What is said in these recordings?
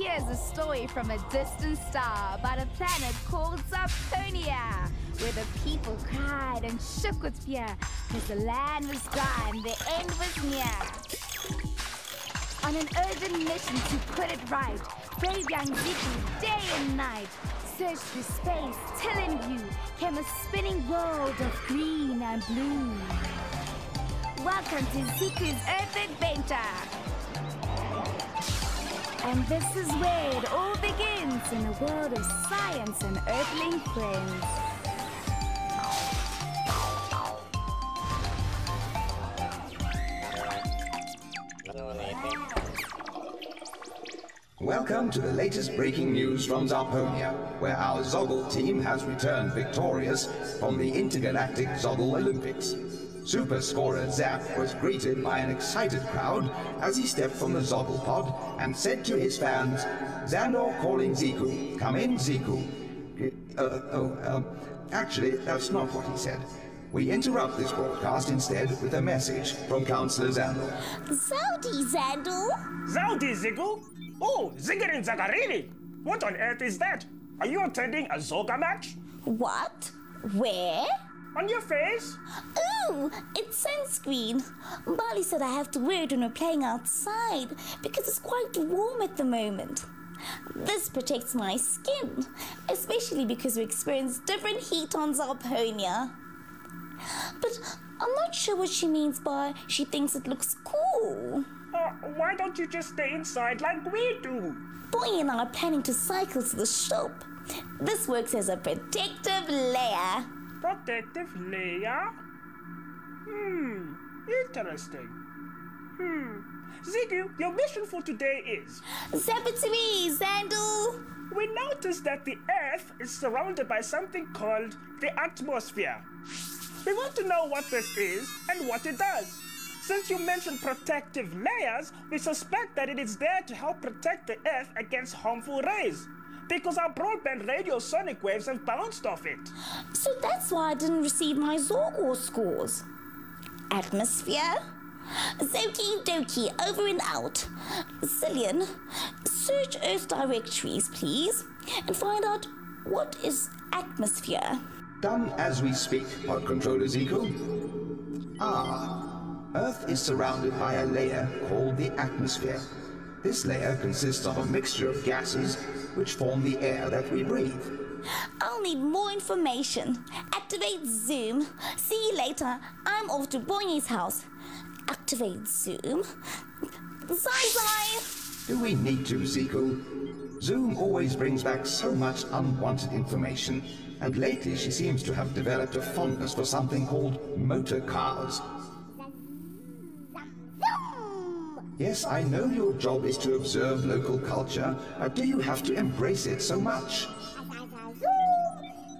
here's a story from a distant star about a planet called Zarponia, where the people cried and shook with fear because the land was dry and the end was near. On an urgent mission to put it right, brave young Ziku, day and night, searched through space till in view came a spinning world of green and blue. Welcome to Ziku's Earth Adventure! And this is where it all begins in a world of science and earthling friends. Welcome to the latest breaking news from Zarponia, where our Zoggle team has returned victorious from the Intergalactic Zoggle Olympics. Super scorer Zap was greeted by an excited crowd as he stepped from the Zoggle pod and said to his fans, Xandor calling Ziku. Come in, Ziku. Uh, oh, um, actually, that's not what he said. We interrupt this broadcast instead with a message from Councillor Zandor. Zowdy, Xandor. Zowdy, Ziku. Oh, Ziggin Zagarini. What on earth is that? Are you attending a Zoga match? What? Where? On your face? Ooh, it's sunscreen. Mbali said I have to wear it when we're playing outside because it's quite warm at the moment. This protects my skin, especially because we experience different heat on Zarponia. But I'm not sure what she means by she thinks it looks cool. Uh, why don't you just stay inside like we do? Boy and I are planning to cycle to the shop. This works as a protective layer. Protective layer? Hmm, interesting. Hmm. Ziggy, your mission for today is Zap it to me, Xandor. we noticed that the Earth is surrounded by something called the atmosphere. We want to know what this is and what it does. Since you mentioned protective layers, we suspect that it is there to help protect the Earth against harmful rays. Because our broadband radio sonic waves have bounced off it. So that's why I didn't receive my Zorgor scores. Atmosphere? Zoki dokie, over and out. Zillion, search Earth directories, please, and find out what is atmosphere. Done as we speak, Pod Controller Ziku. Ah, Earth is surrounded by a layer called the atmosphere. This layer consists of a mixture of gases which form the air that we breathe. I'll need more information. Activate Zoom. See you later. I'm off to Bongi's house. Activate Zoom. Zai! Do we need to, Ziku? Zoom always brings back so much unwanted information, and lately she seems to have developed a fondness for something called motor cars. Yes, I know your job is to observe local culture, but do you have to embrace it so much?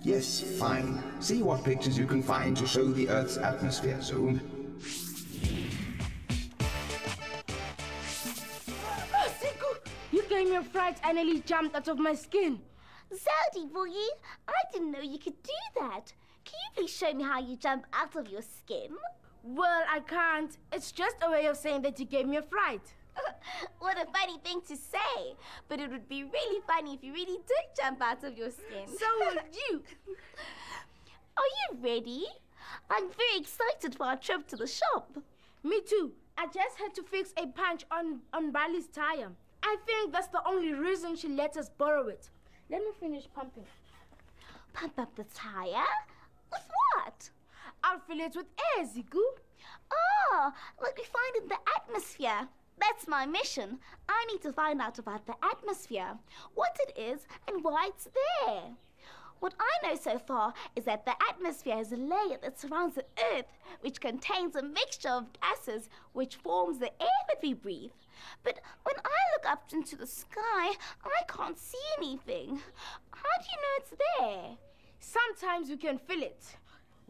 Yes, fine. See what pictures you can find to show the Earth's atmosphere, Zoom. Oh, Ziku, you gave me a fright and nearly jumped out of my skin. Zowdy, boy, I didn't know you could do that. Can you please show me how you jump out of your skin? Well, I can't. It's just a way of saying that you gave me a fright. what a funny thing to say. But it would be really funny if you really did jump out of your skin. So would you. Are you ready? I'm very excited for our trip to the shop. Me too. I just had to fix a punch on, on Mbali's tire. I think that's the only reason she let us borrow it. Let me finish pumping. Pump up the tire? With what? I'll fill it with air, Ziku. Ah, like we find in the atmosphere. That's my mission. I need to find out about the atmosphere, what it is, and why it's there. What I know so far is that the atmosphere is a layer that surrounds the Earth, which contains a mixture of gases which forms the air that we breathe. But when I look up into the sky, I can't see anything. How do you know it's there? Sometimes we can feel it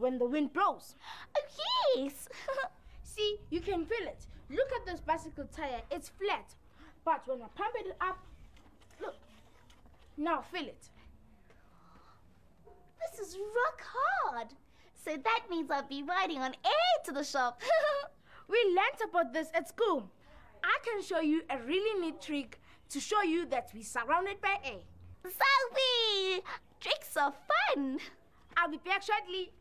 when the wind blows. Oh, yes. See, you can feel it. Look at this bicycle tire. It's flat. But when I pump it up, look. Now feel it. this is rock hard. So that means I'll be riding on air to the shop. We learnt about this at school. I can show you a really neat trick to show you that we're surrounded by air. Zoe! Tricks are fun! I'll be back shortly.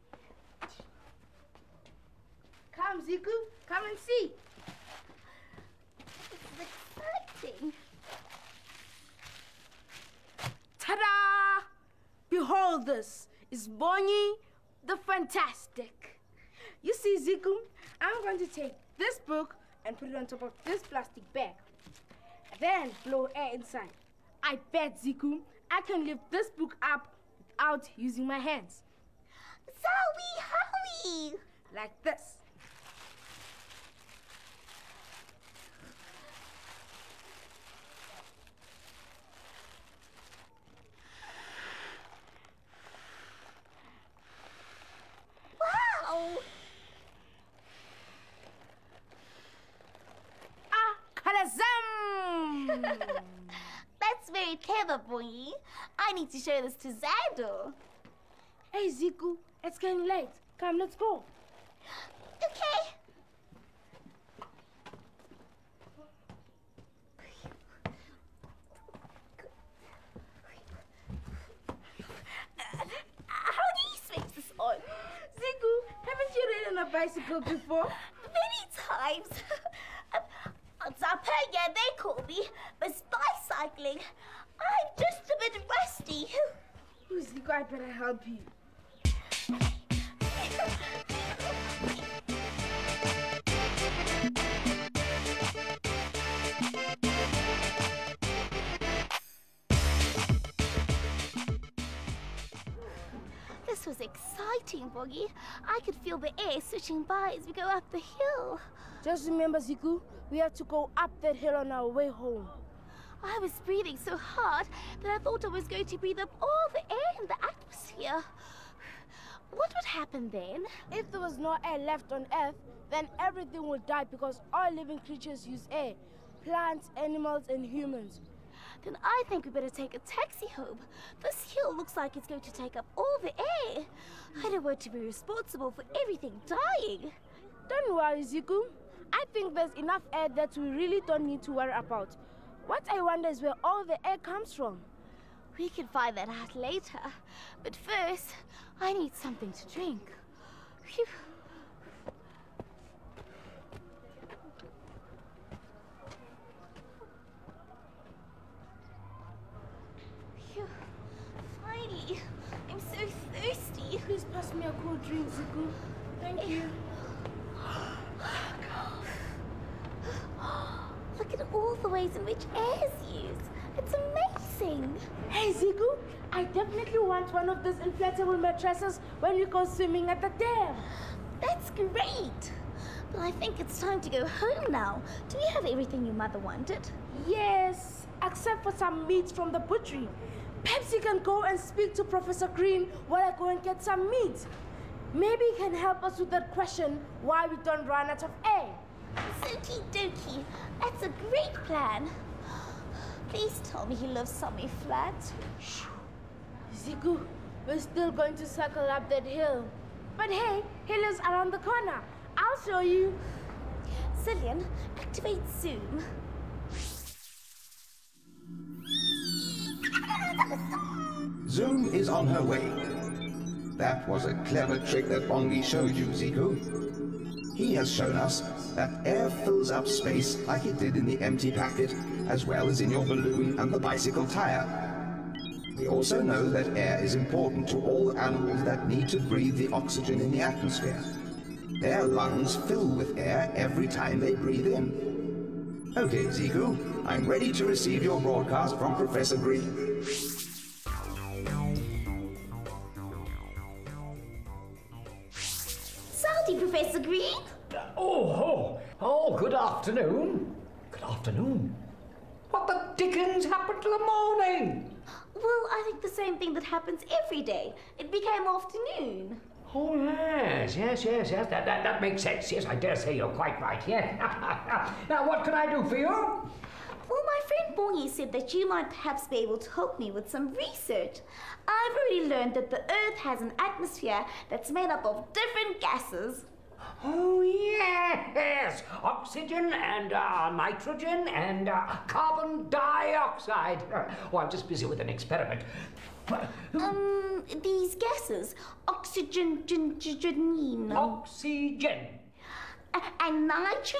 Come, Ziku, come and see. This is exciting. Ta-da! Behold this is Bongi the Fantastic. You see, Ziku, I'm going to take this book and put it on top of this plastic bag. Then blow air inside. I bet, Ziku, I can lift this book up without using my hands. Zoe, hurry! Like this. Wow! Ah, kalazam! That's very clever, boy. I need to show this to Zandor. hey, Ziku, it's getting late. Come, let's go. Okay. How do you switch this on? Ziku, haven't you ridden a bicycle before? Many times. Um, On Zarponia, they call me Miss Bicycling. I'm just bit rusty. Ziku, I better help you. This was exciting, Bongi. I could feel the air switching by as we go up the hill. Just remember, Ziku, we have to go up that hill on our way home. I was breathing so hard that I thought I was going to breathe up all the air in the atmosphere. What would happen then? If there was no air left on Earth, then everything would die because all living creatures use air plants, animals, and humans. Then I think we better take a taxi home. This hill looks like it's going to take up all the air. I don't want to be responsible for everything dying. Don't worry, Ziku. I think there's enough air that we really don't need to worry about. What I wonder is where all the air comes from. We can find that out later. But first, I need something to drink. Phew. Phew. Finally, I'm so thirsty. Please pass me a cool drink, Ziku. Thank you. Look at all the ways in which air is used. It's amazing. Hey, Ziku, I definitely want one of those inflatable mattresses when we go swimming at the dam. That's great. But I think it's time to go home now. Do we have everything your mother wanted? Yes, except for some meat from the butchery. Perhaps you can go and speak to Professor Green while I go and get some meat. Maybe he can help us with that question why we don't run out of air. Okie dokie. That's a great plan. Please tell me he lives somewhere flat. Shh. Ziku, we're still going to circle up that hill. But hey, he lives around the corner. I'll show you. Zillion, activate Zoom. Zoom is on her way. That was a clever trick that Bongi showed you, Ziku. He has shown us that air fills up space like it did in the empty packet, as well as in your balloon and the bicycle tire. We also know that air is important to all animals that need to breathe the oxygen in the atmosphere. Their lungs fill with air every time they breathe in. Okay, Ziku, I'm ready to receive your broadcast from Professor Green. Professor Green. Oh, oh, oh, good afternoon. Good afternoon. What the dickens happened to the morning? Well, I think the same thing that happens every day. It became afternoon. Oh, yes, yes, yes, yes, that, that, that makes sense. Yes, I dare say you're quite right, yes. now, what can I do for you? Well, my friend Bongi said that you might perhaps be able to help me with some research. I've already learned that the Earth has an atmosphere that's made up of different gases. Oh, yes! Oxygen and uh, nitrogen and uh, carbon dioxide. Oh, I'm just busy with an experiment. Um, these gases, oxygen, gin, Oxygen. And nitrogen?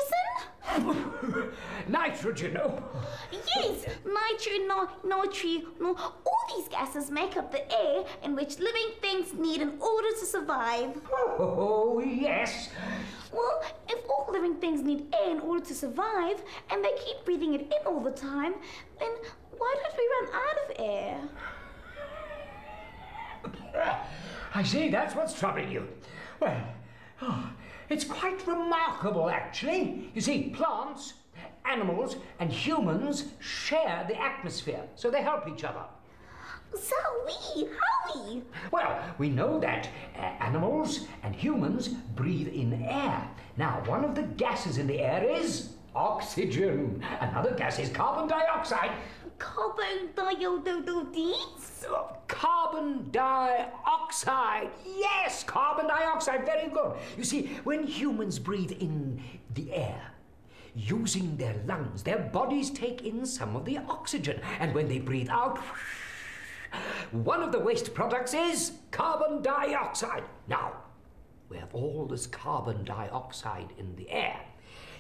Nitrogen. Oh. Yes, nitrogen, no, nitrogen, no, all these gases make up the air in which living things need in order to survive. oh, yes. Well, if all living things need air in order to survive, and they keep breathing it in all the time, then why don't we run out of air? I see, that's what's troubling you. Well, oh, it's quite remarkable, actually. You see, plants, animals, and humans share the atmosphere, so they help each other. So we, how we? Well, we know that uh, animals and humans breathe in air. Now, one of the gases in the air is oxygen. Another gas is carbon dioxide. Carbon dioxide? Carbon dioxide. Yes, carbon dioxide. Very good. You see, when humans breathe in the air, using their lungs, their bodies take in some of the oxygen. And when they breathe out, one of the waste products is carbon dioxide. Now, we have all this carbon dioxide in the air.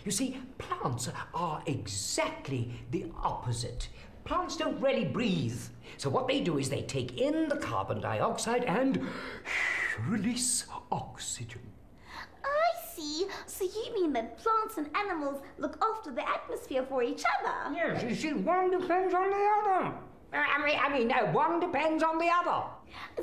You see, plants are exactly the opposite. Plants don't really breathe. So, what they do is they take in the carbon dioxide and release oxygen. I see. So you mean that plants and animals look after the atmosphere for each other? Yes, you see, one depends on the other. I mean, I mean, uh, one depends on the other.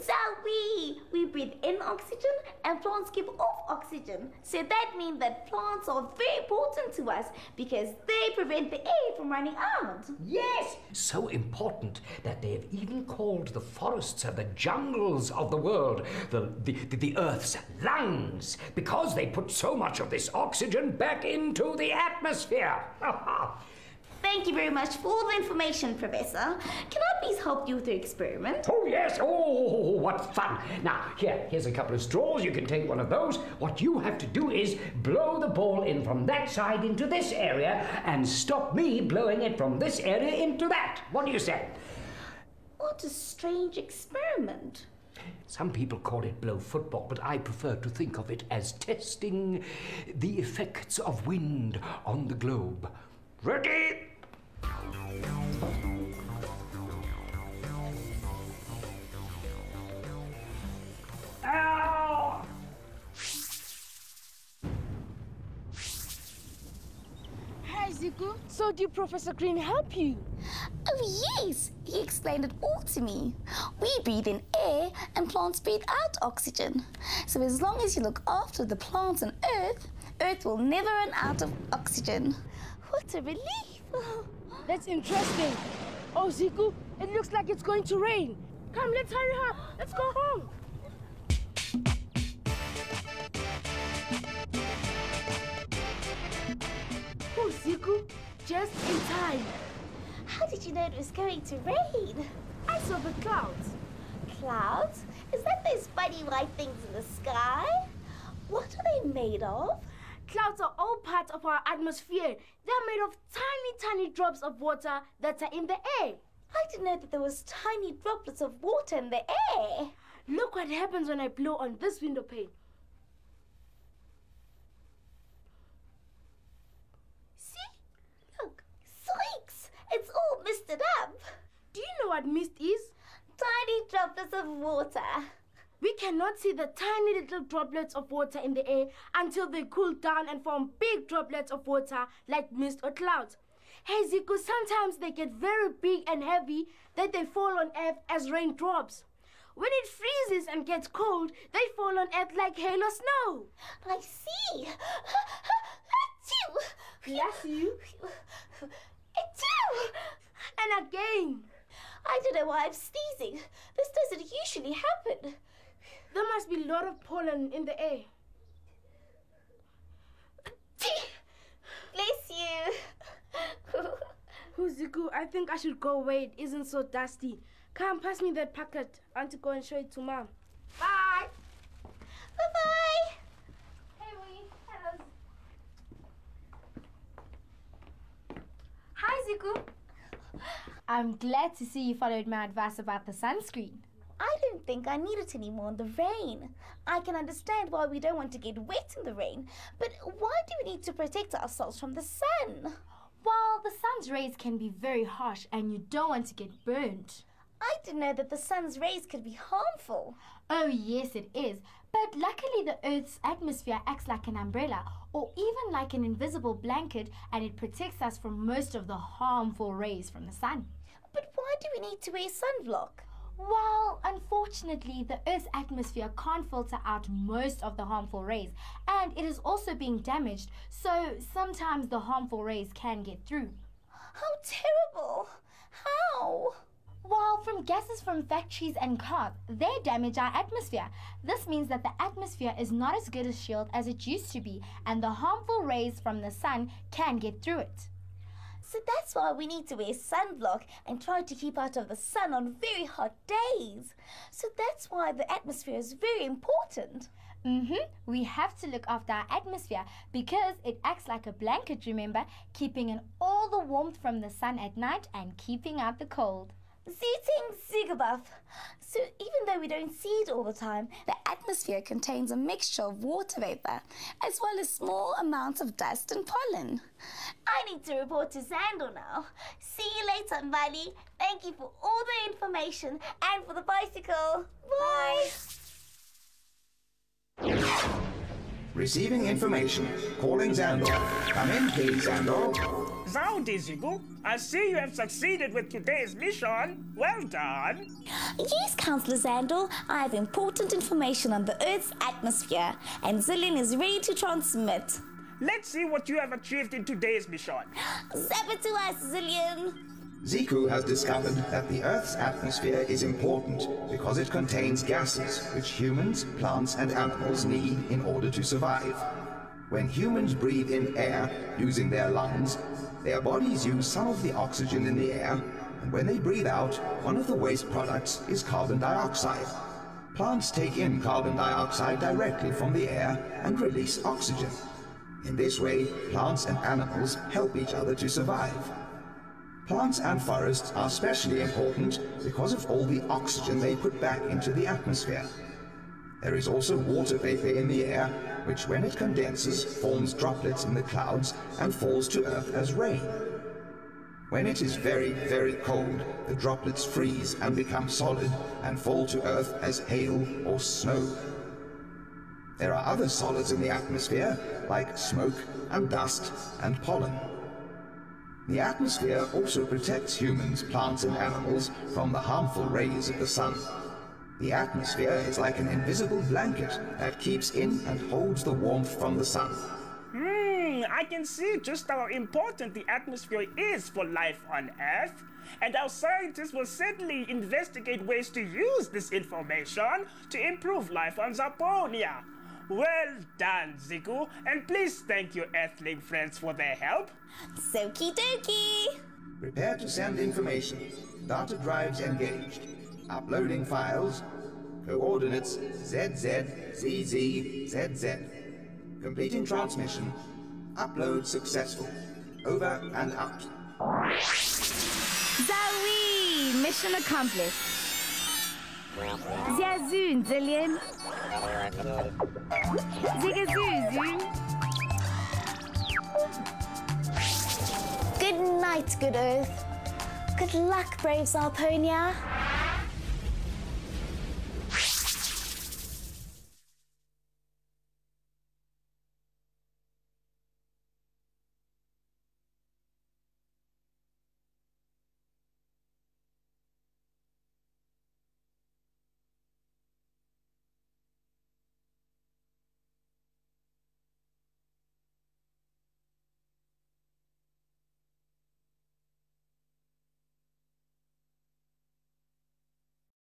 So we we breathe in oxygen and plants give off oxygen. So that means that plants are very important to us because they prevent the air from running out. Yes! So important that they have even called the forests and the jungles of the world the, the, the, the Earth's lungs because they put so much of this oxygen back into the atmosphere. Thank you very much for all the information, Professor. Can I please help you with your experiment? Oh, yes. Oh, what fun. Now, here, here's a couple of straws. You can take one of those. What you have to do is blow the ball in from that side into this area and stop me blowing it from this area into that. What do you say? What a strange experiment. Some people call it blow football, but I prefer to think of it as testing the effects of wind on the globe. Ready? So did Professor Green help you? Oh, yes, he explained it all to me. We breathe in air and plants breathe out oxygen. So as long as you look after the plants and earth, earth will never run out of oxygen. What a relief! That's interesting. Oh, Ziku, it looks like it's going to rain. Come, let's hurry up. Let's go home. Oh, Ziku, just in time. How did you know it was going to rain? I saw the clouds. Clouds? Is that those funny white things in the sky? What are they made of? Clouds are all part of our atmosphere. They're made of tiny, tiny drops of water that are in the air. I didn't know that there was tiny droplets of water in the air. Look what happens when I blow on this window pane. See? Look, zoinks! It's all misted up. Do you know what mist is? Tiny droplets of water. We cannot see the tiny little droplets of water in the air until they cool down and form big droplets of water like mist or clouds. Hey Ziku, sometimes they get very big and heavy that they fall on earth as raindrops. When it freezes and gets cold, they fall on earth like hail or snow. I see. Bless you. Achoo! And again. I don't know why I'm sneezing. This doesn't usually happen. There must be a lot of pollen in the air. Bless you. Huziku, I think I should go away. It isn't so dusty. Come, pass me that packet. I want to go and show it to mom. Bye. Bye-bye. Hey, Wee. Hello. Hi, Ziku. I'm glad to see you followed my advice about the sunscreen. I don't think I need it anymore in the rain. I can understand why we don't want to get wet in the rain, but why do we need to protect ourselves from the sun? Well, the sun's rays can be very harsh and you don't want to get burnt. I didn't know that the sun's rays could be harmful. Oh, yes, it is. But luckily, the Earth's atmosphere acts like an umbrella or even like an invisible blanket and it protects us from most of the harmful rays from the sun. But why do we need to wear sunblock? Well, unfortunately, the Earth's atmosphere can't filter out most of the harmful rays, and it is also being damaged, so sometimes the harmful rays can get through. How terrible! How? Well, from gases from factories and cars, they damage our atmosphere. This means that the atmosphere is not as good a shield as it used to be, and the harmful rays from the sun can get through it. So that's why we need to wear sunblock and try to keep out of the sun on very hot days. So that's why the atmosphere is very important. Mm-hmm. We have to look after our atmosphere because it acts like a blanket, remember, keeping in all the warmth from the sun at night and keeping out the cold. Zooting Zigabuff. So even though we don't see it all the time, the atmosphere contains a mixture of water vapor as well as small amounts of dust and pollen. I need to report to Zandor now. See you later, Mbali. Thank you for all the information and for the bicycle. Bye. Receiving information. Calling Xandor. Come in, please, Xandor. Zowdy, Ziku. I see you have succeeded with today's mission. Well done. Yes, Councillor Zandor, I have important information on the Earth's atmosphere, and Zillion is ready to transmit. Let's see what you have achieved in today's mission. Zap it to us, Zillion. Ziku has discovered that the Earth's atmosphere is important because it contains gases which humans, plants, and animals need in order to survive. When humans breathe in air using their lungs, their bodies use some of the oxygen in the air, and when they breathe out, one of the waste products is carbon dioxide. Plants take in carbon dioxide directly from the air and release oxygen. In this way, plants and animals help each other to survive. Plants and forests are especially important because of all the oxygen they put back into the atmosphere. There is also water vapor in the air, which when it condenses forms droplets in the clouds and falls to earth as rain. When it is very, very cold, the droplets freeze and become solid and fall to earth as hail or snow. There are other solids in the atmosphere, like smoke and dust and pollen. The atmosphere also protects humans, plants, and animals from the harmful rays of the sun. The atmosphere is like an invisible blanket that keeps in and holds the warmth from the sun. Hmm, I can see just how important the atmosphere is for life on Earth. And our scientists will certainly investigate ways to use this information to improve life on Zarponia. Well done, Ziku, and please thank your Earthling friends for their help. Soki dokie. Prepare to send information. Data drives engaged. Uploading files. Coordinates ZZ, ZZ, ZZ. Completing transmission. Upload successful. Over and out. Zowie! Mission accomplished. Zia Zillion. Zigazoo, Good night, good Earth. Good luck, brave Zarponia.